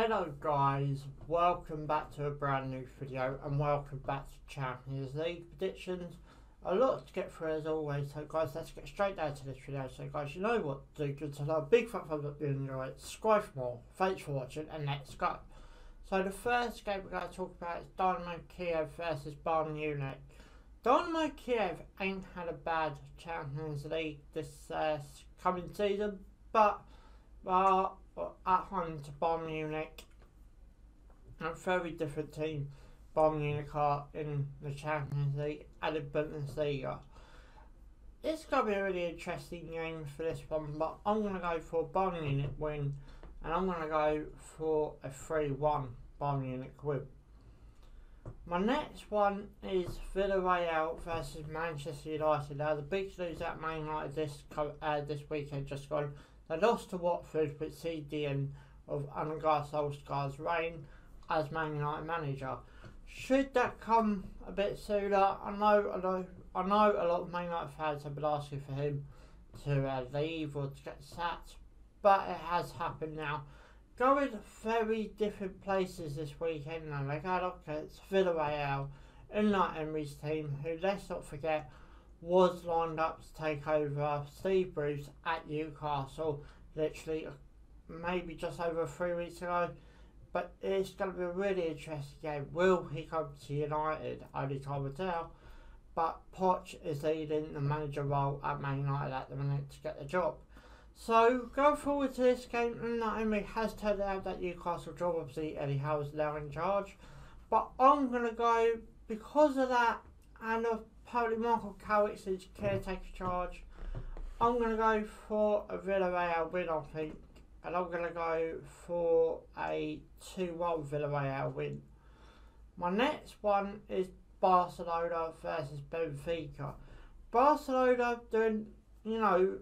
Hello guys, welcome back to a brand new video and welcome back to Champions League predictions. A lot to get through as always, so guys let's get straight down to this video. So guys you know what do, good to know, big fat thumbs up if you enjoy it, subscribe for more, thanks for watching and let's go. So the first game we're going to talk about is Dynamo Kiev versus Bayern Munich. Dynamo Kiev ain't had a bad Champions League this uh, coming season, but at home to Bayern Munich. A very different team. Bayern Munich are in the Champions League and the Bundesliga. It's going to be a really interesting game for this one, but I'm going to go for a Bayern Munich win, and I'm going to go for a 3-1 Bayern Munich win. My next one is Villarreal versus Manchester United. Now the big news at Man United this uh, this weekend just gone they lost to Watford but see the end of Gunnar Solskjaer's reign as Man United manager. Should that come a bit sooner? I know, I know, I know a lot of Man United fans have been asking for him to uh, leave or to get sacked, but it has happened now. Going very different places this weekend now. They got look at Villarreal, Unai Emery's team, who let's not forget was lined up to take over Steve Bruce at Newcastle literally uh, maybe just over three weeks ago. But it's going to be a really interesting game. Will he come to United? Only time will tell. But Poch is leading the manager role at Man United at the minute to get the job. So go forward to this game, not only has turned out that Newcastle job, obviously Eddie Howe's now in charge. But I'm going to go because of that and of apparently Michael Carrick's caretaker charge. I'm going to go for a Villarreal win, I think. And I'm going to go for a 2-1 Villarreal win. My next one is Barcelona versus Benfica. Barcelona doing, you know,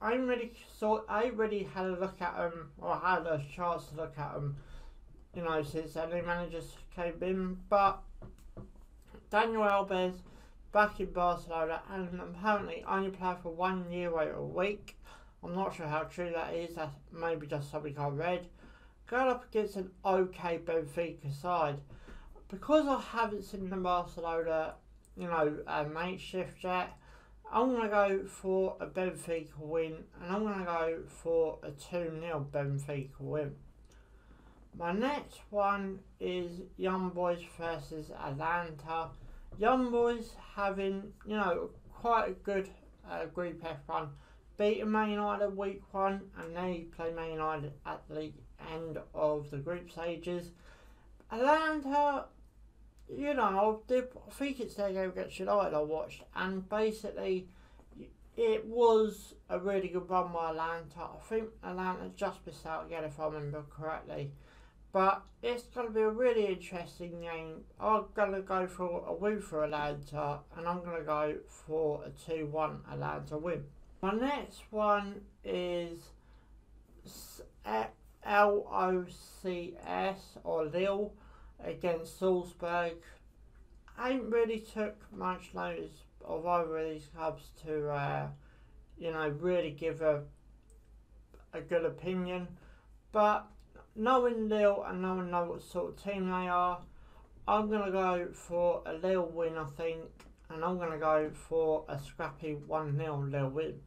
I really saw, I really had a look at them, or had a chance to look at them, you know, since new managers came in. But Daniel Alves back in Barcelona and apparently only play for one euro a week. I'm not sure how true that is, that's maybe just something I read. Going up against an okay Benfica side. Because I haven't seen the Barcelona, you know, uh, makeshift yet, I'm going to go for a Benfica win and I'm going to go for a 2 0 Benfica win. My next one is Young Boys versus Atalanta. Young Boys having, you know, quite a good uh, Group F run. Beating Man United week one and they play Man United at the end of the group stages. Atlanta, you know, I think it's their game against United I watched and basically it was a really good run by Atlanta. I think Atlanta just missed out again if I remember correctly. But it's going to be a really interesting game. I'm going to go for a win for Atlanta and I'm going to go for a 2-1 Atlanta win. My next one is LOSC or Lille against Salzburg. I ain't really took much notice of either of these clubs to, uh, you know, really give a, a good opinion. But knowing Lille and knowing know what sort of team they are, I'm going to go for a Lille win, I think, and I'm going to go for a scrappy 1 0 Lille win.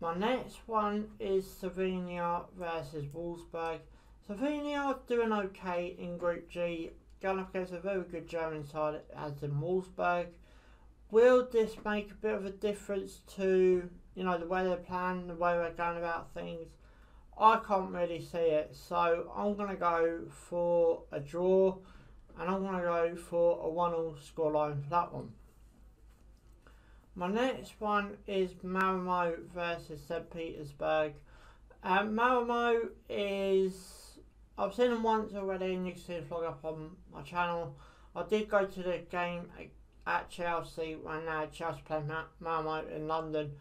My next one is Slovenia versus Wolfsburg. Slovenia doing okay in Group G, going up against a very good German side as in Wolfsburg. Will this make a bit of a difference to you know the way they're playing, the way they're going about things? I can't really see it, so I'm going to go for a draw and I'm going to go for a 1 0 scoreline for that one. My next one is Malmo versus St. Petersburg. Um, Malmo is. I've seen them once already, and you can see the vlog up on my channel. I did go to the game at Chelsea when uh, Chelsea played Malmo in London.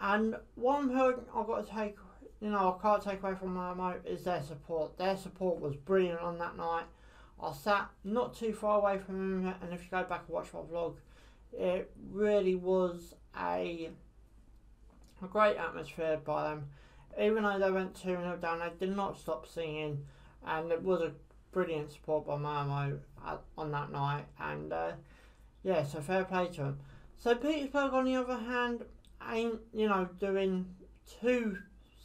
And one thing I've got to take you know, I can't take away from my Malmo is their support. Their support was brilliant on that night. I sat not too far away from them, and if you go back and watch my vlog, it really was a a great atmosphere by them. even though they went 2 0 down, they did not stop singing, and it was a brilliant support by Malmo on that night. And uh, yeah, so fair play to them. So Petersburg, on the other hand, ain't you know doing too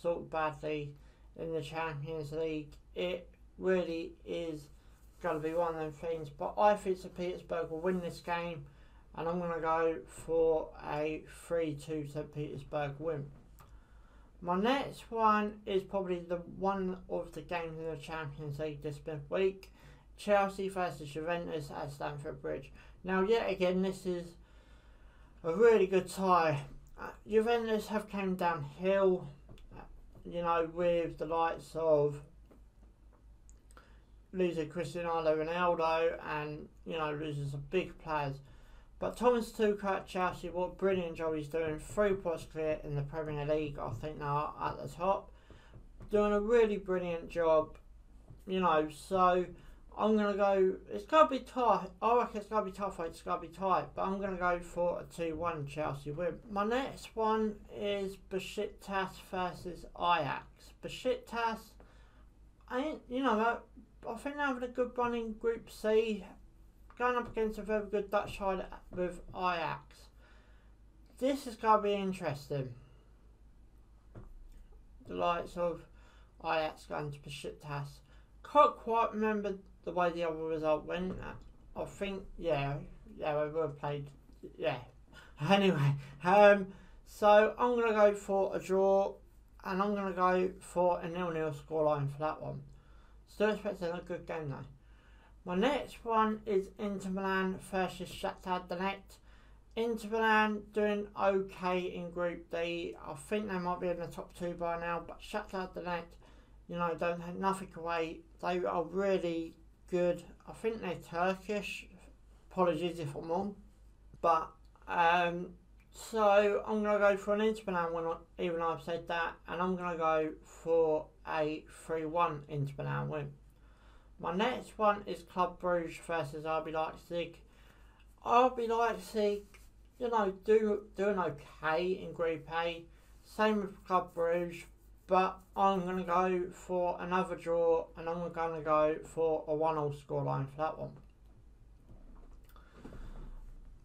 of badly in the Champions League. It really is going to be one of them things. But I think St. Petersburg will win this game, and I'm going to go for a 3 2 St. Petersburg win. My next one is probably the one of the games in the Champions League this week Chelsea versus Juventus at Stamford Bridge. Now, yet again, this is a really good tie. Uh, Juventus have came downhill, you know, with the likes of losing Cristiano Ronaldo and, you know, losing some big players. But Thomas Tuchel at Chelsea, what brilliant job he's doing. Three points clear in the Premier League, I think now at the top. Doing a really brilliant job, you know, so I'm gonna go. It's gotta be tight. I reckon it's gotta be tough. It's gotta be tight. But I'm gonna go for a two-one Chelsea win. My next one is Besiktas versus Ajax. Besiktas, I you know I think they're having a good run in Group C, going up against a very good Dutch side with Ajax. This is gonna be interesting. The likes of Ajax going to Besiktas. Can't quite remember the way the other result went. I think, yeah, yeah, we would have played, yeah. Anyway, um, so I'm going to go for a draw and I'm going to go for a nil-nil scoreline for that one. Still expecting a good game though. My next one is Inter Milan versus Shakhtar Donetsk. Inter Milan doing okay in Group D. I think they might be in the top two by now, but Shakhtar Donetsk, you know, don't have nothing away. They are really good. I think they're Turkish. Apologies if I'm wrong. But, um, so I'm going to go for an Inter Milan win, even though I've said that. And I'm going to go for a 3 1 Inter Milan win. My next one is Club Bruges versus RB Leipzig. RB Leipzig, you know, do doing okay in Group A. Same with Club Bruges, but I'm going to go for another draw and I'm going to go for a 1 0 scoreline for that one.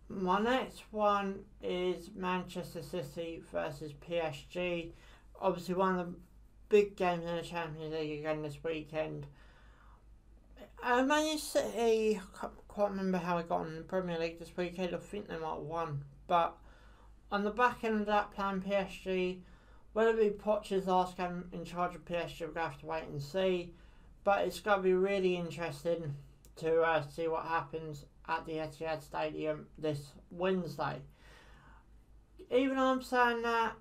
My next one is Manchester City versus PSG. Obviously, one of the big games in the Champions League again this weekend. Uh, Man City, I can't quite remember how it got in the Premier League this weekend. I think they might have won. But on the back end of that plan, PSG Whether it be Poch's last game in charge of PSG, we're going to have to wait and see. But it's going to be really interesting to uh, see what happens at the Etihad Stadium this Wednesday. Even though I'm saying that,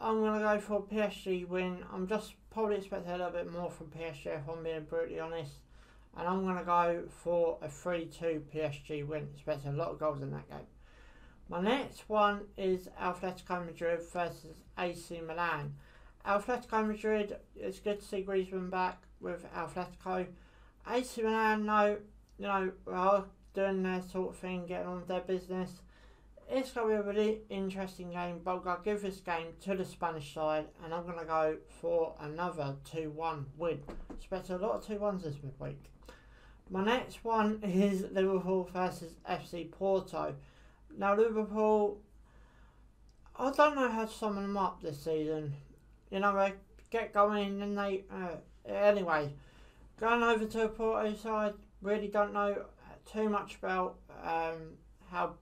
I'm going to go for a PSG win. I'm just probably expecting a little bit more from PSG if I'm being brutally honest. And I'm going to go for a 3 2 PSG win. Expecting a lot of goals in that game. My next one is Atletico Madrid versus AC Milan. Atletico Madrid, it's good to see Griezmann back with Atletico. AC Milan, no, you know, are doing their sort of thing, getting on with their business. It's going to be a really interesting game, but to give this game to the Spanish side, and I'm going to go for another 2 1 win. Expect a lot of 2 1s this midweek. My next one is Liverpool versus FC Porto. Now Liverpool, I don't know how to sum them up this season. You know they get going and they uh, anyway going over to Porto side. Really don't know too much about um, how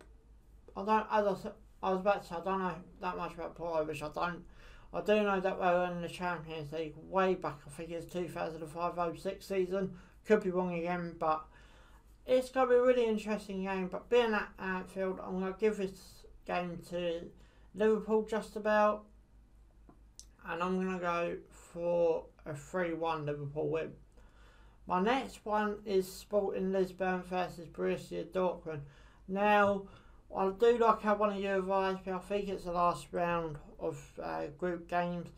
I don't as I, I was about to say I don't know that much about Porto, which I don't. I do know that they were in the Champions League way back. I think it's 2005-06 season. Could be wrong again, but it's going to be a really interesting game, but being at Anfield, I'm going to give this game to Liverpool just about. And I'm going to go for a 3 1 Liverpool win. My next one is Sporting Lisbon versus Borussia Dortmund. Now, I do like how one of you advised me, I think it's the last round of uh, group games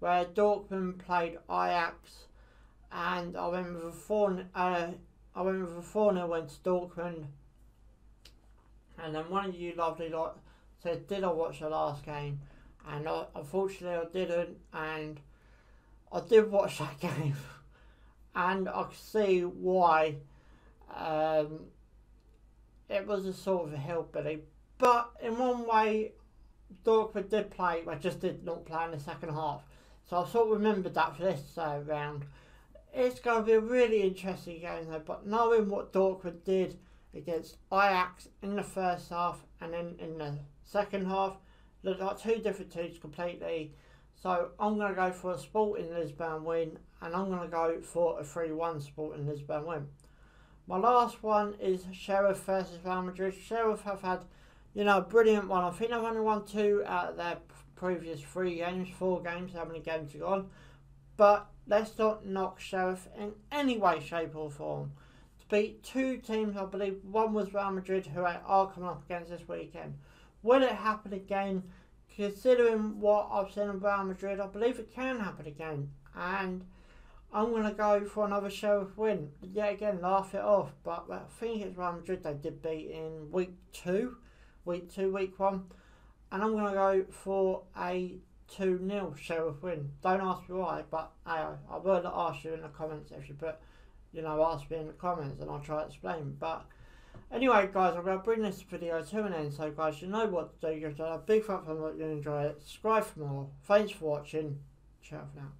where Dortmund played Ajax and I with a 4 uh, I went with a 4 0 went to Dortmund. And then one of you lovely lot said, Did I watch the last game? And I, unfortunately, I didn't. And I did watch that game, and I can see why um, it was a sort of a hillbilly. But in one way, Dortmund did play, but just did not play in the second half. So I sort of remembered that for this uh, round. It's going to be a really interesting game though, but knowing what Dortmund did against Ajax in the first half and then in the second half, looked like two different teams completely. So I'm going to go for a Sporting Lisbon win and I'm going to go for a 3 1 Sporting Lisbon win. My last one is Sheriff versus Real Madrid. Sheriff have had, you know, a brilliant one. I think they've only won two out of their previous three games, four games, how many games have gone. But let's not knock Sheriff in any way, shape, or form. To beat two teams, I believe one was Real Madrid, who I are coming up against this weekend. Will it happen again? Considering what I've seen of Real Madrid, I believe it can happen again. And I'm going to go for another Sheriff win. Yet again, laugh it off. But I think it's Real Madrid they did beat in week two. Week two, week one. And I'm going to go for a 2 0 Sheriff win. Don't ask me why, but I, I will ask you in the comments if you put, you know, ask me in the comments and I'll try to explain. But anyway, guys, I'm going to bring this video to an end. So, guys, you know what to do. You've done a big thumbs if you enjoy it. Subscribe for more. Thanks for watching. Ciao for now.